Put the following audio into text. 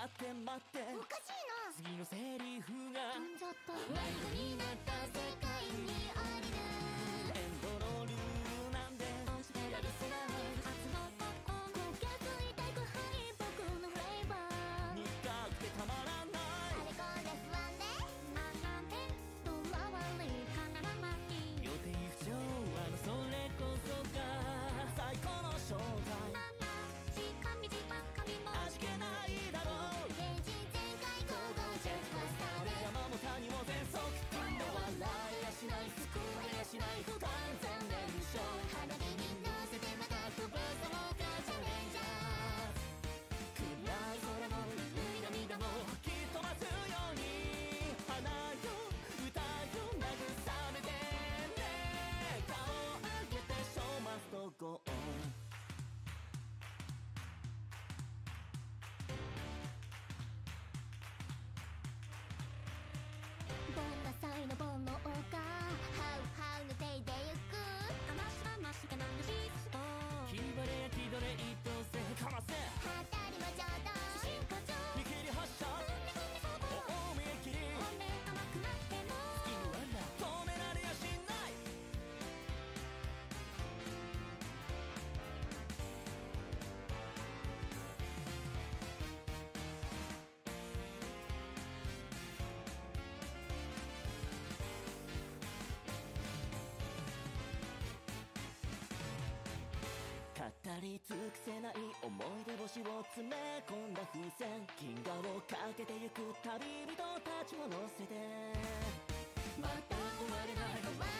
待って待って。おかしいな。次のセリフが。飛んじゃった。ラトになったぞ語り尽くせない思い出星を詰め込んだ風船。銀河をかけてゆく旅人たちを乗せて。また終われない